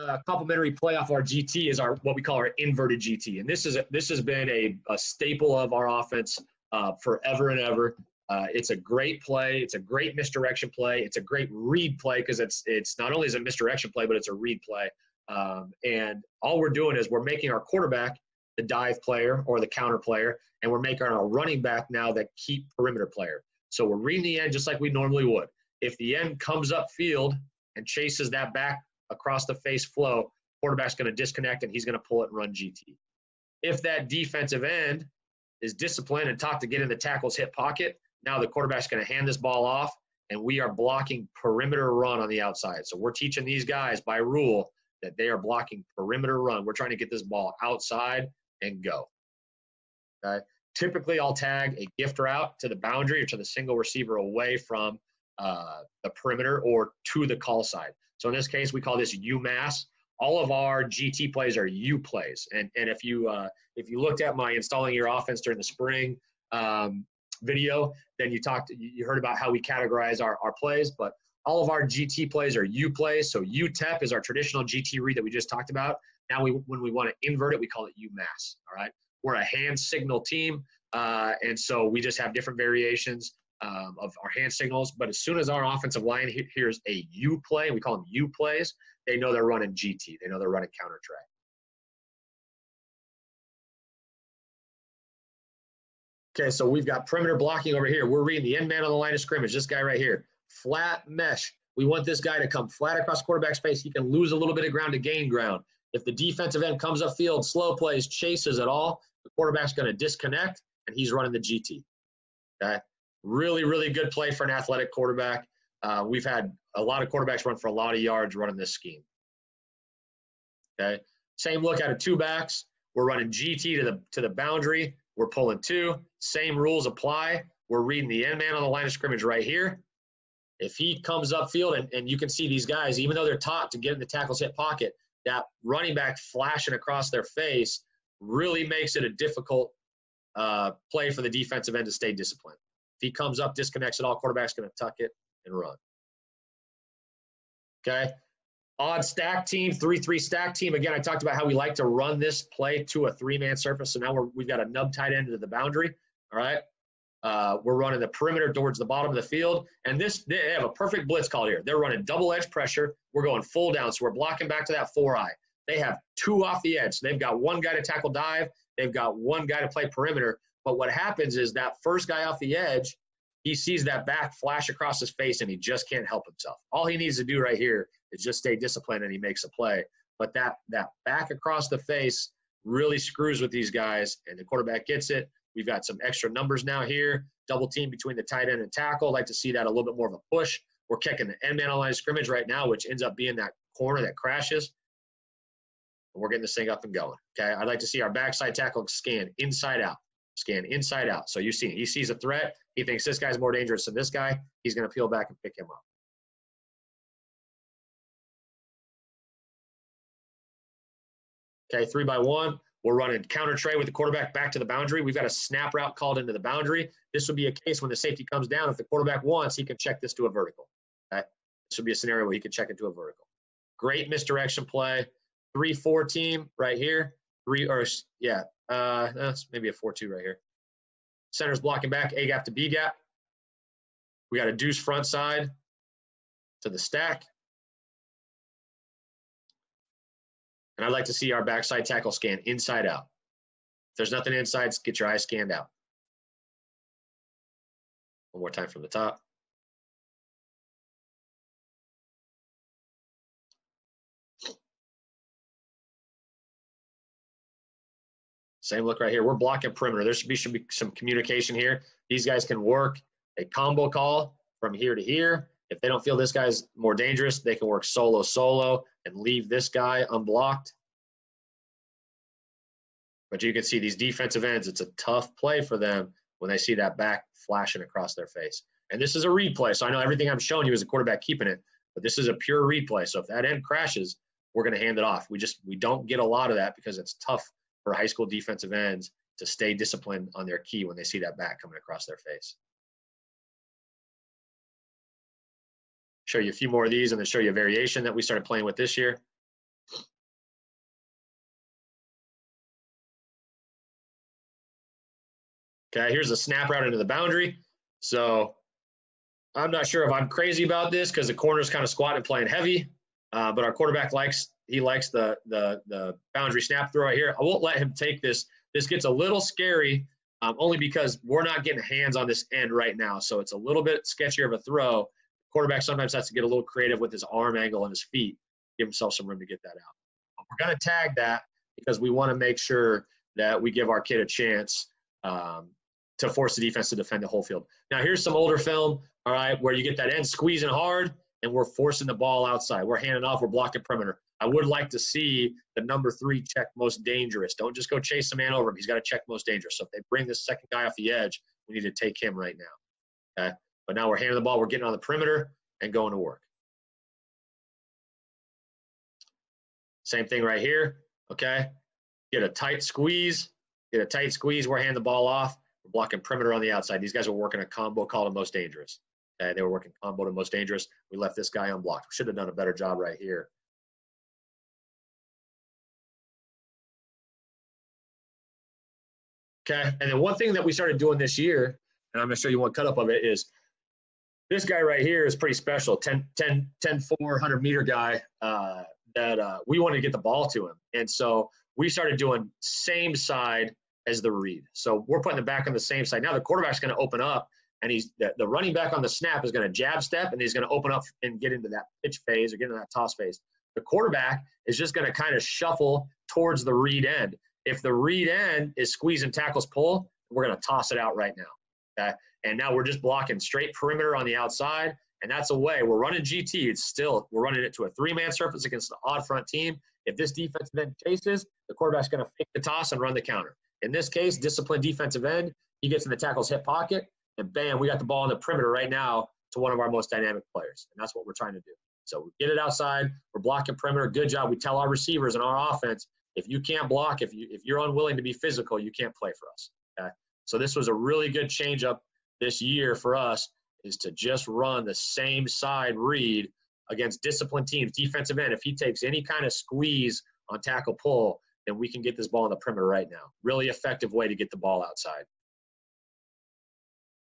uh, complementary play off our GT is our what we call our inverted GT, and this is a, this has been a, a staple of our offense uh, forever and ever. Uh, it's a great play. It's a great misdirection play. It's a great read play because it's it's not only is a misdirection play, but it's a read play. Um, and all we're doing is we're making our quarterback the dive player or the counter player, and we're making our running back now the keep perimeter player. So we're reading the end just like we normally would. If the end comes up field and chases that back across the face flow, quarterback's going to disconnect and he's going to pull it and run GT. If that defensive end is disciplined and taught to get in the tackle's hip pocket, now the quarterback's going to hand this ball off and we are blocking perimeter run on the outside. So we're teaching these guys by rule that they are blocking perimeter run. We're trying to get this ball outside and go. Okay. Typically, I'll tag a gift route to the boundary or to the single receiver away from uh, the perimeter or to the call side. So in this case, we call this UMass. All of our GT plays are U plays, and and if you uh, if you looked at my installing your offense during the spring um, video, then you talked you heard about how we categorize our, our plays, but all of our GT plays are U plays. So UTEP is our traditional GT read that we just talked about. Now, we, when we want to invert it, we call it UMass. All right. We're a hand signal team. Uh, and so we just have different variations um, of our hand signals. But as soon as our offensive line he- hears a U play, we call them U plays, they know they're running GT. They know they're running counter track. Okay, so we've got perimeter blocking over here. We're reading the end man on the line of scrimmage. This guy right here, flat mesh. We want this guy to come flat across quarterback space. He can lose a little bit of ground to gain ground. If the defensive end comes upfield, slow plays, chases at all, the quarterback's going to disconnect and he's running the GT. Okay. Really, really good play for an athletic quarterback. Uh, we've had a lot of quarterbacks run for a lot of yards running this scheme. Okay. Same look at a two backs. We're running GT to the to the boundary. We're pulling two. Same rules apply. We're reading the end man on the line of scrimmage right here. If he comes upfield and, and you can see these guys, even though they're taught to get in the tackle's hip pocket, that running back flashing across their face really makes it a difficult uh, play for the defensive end to stay disciplined. If he comes up, disconnects it all, quarterback's going to tuck it and run. Okay. Odd stack team, 3 3 stack team. Again, I talked about how we like to run this play to a three man surface. So now we're, we've got a nub tight end to the boundary. All right. Uh, we're running the perimeter towards the bottom of the field. And this, they have a perfect blitz call here. They're running double edge pressure. We're going full down. So we're blocking back to that four eye. They have two off the edge. They've got one guy to tackle dive. They've got one guy to play perimeter. But what happens is that first guy off the edge, he sees that back flash across his face and he just can't help himself. All he needs to do right here is just stay disciplined and he makes a play. But that that back across the face really screws with these guys and the quarterback gets it. We've got some extra numbers now here. Double team between the tight end and tackle. I'd like to see that a little bit more of a push. We're kicking the end man on line scrimmage right now, which ends up being that corner that crashes. And we're getting this thing up and going. Okay. I'd like to see our backside tackle scan inside out. Scan inside out. So you see, he sees a threat. He thinks this guy's more dangerous than this guy. He's going to peel back and pick him up. Okay, three by one. We're running counter trey with the quarterback back to the boundary. We've got a snap route called into the boundary. This would be a case when the safety comes down. If the quarterback wants, he can check this to a vertical. Okay? This would be a scenario where he can check it to a vertical. Great misdirection play. Three four team right here. Three or yeah, uh, that's maybe a four two right here. Center's blocking back, A gap to B gap. We got a deuce front side to the stack. And I'd like to see our backside tackle scan inside out. If there's nothing inside, get your eyes scanned out. One more time from the top. Same look right here. We're blocking perimeter. There should be, should be some communication here. These guys can work a combo call from here to here. If they don't feel this guy's more dangerous, they can work solo solo and leave this guy unblocked. But you can see these defensive ends, it's a tough play for them when they see that back flashing across their face. And this is a replay, so I know everything I'm showing you is a quarterback keeping it, but this is a pure read play. So if that end crashes, we're going to hand it off. We just we don't get a lot of that because it's tough for high school defensive ends to stay disciplined on their key when they see that bat coming across their face. Show you a few more of these and then show you a variation that we started playing with this year. Okay, here's a snap route into the boundary. So I'm not sure if I'm crazy about this because the corner's kind of squatted playing heavy uh, but our quarterback likes he likes the the the boundary snap throw right here. I won't let him take this. This gets a little scary um, only because we're not getting hands on this end right now. So it's a little bit sketchier of a throw. Quarterback sometimes has to get a little creative with his arm angle and his feet, give himself some room to get that out. We're going to tag that because we want to make sure that we give our kid a chance um, to force the defense to defend the whole field. Now, here's some older film, all right, where you get that end squeezing hard and we're forcing the ball outside. We're handing off, we're blocking perimeter. I would like to see the number three check most dangerous. Don't just go chase the man over him. He's got to check most dangerous. So if they bring this second guy off the edge, we need to take him right now. Okay. But now we're handing the ball, we're getting on the perimeter and going to work. Same thing right here. Okay. Get a tight squeeze. Get a tight squeeze. We're handing the ball off. We're blocking perimeter on the outside. These guys are working a combo called the most dangerous. Okay. They were working combo to most dangerous. We left this guy unblocked. We should have done a better job right here. Okay. And then one thing that we started doing this year, and I'm going to show you one cut up of it, is this guy right here is pretty special 10, 10, 10 400 meter guy uh, that uh, we wanted to get the ball to him. And so we started doing same side as the read. So we're putting the back on the same side. Now the quarterback's going to open up, and he's the, the running back on the snap is going to jab step, and he's going to open up and get into that pitch phase or get into that toss phase. The quarterback is just going to kind of shuffle towards the read end. If the read end is squeezing tackles pull, we're going to toss it out right now. Okay. And now we're just blocking straight perimeter on the outside. And that's a way we're running GT. It's still, we're running it to a three man surface against an odd front team. If this defensive end chases, the quarterback's going to fake the toss and run the counter. In this case, disciplined defensive end, he gets in the tackle's hip pocket, and bam, we got the ball in the perimeter right now to one of our most dynamic players. And that's what we're trying to do. So we get it outside, we're blocking perimeter, good job. We tell our receivers and our offense, if you can't block, if you if you're unwilling to be physical, you can't play for us. Okay. So this was a really good change up this year for us is to just run the same side read against disciplined teams, defensive end. If he takes any kind of squeeze on tackle pull, then we can get this ball in the perimeter right now. Really effective way to get the ball outside.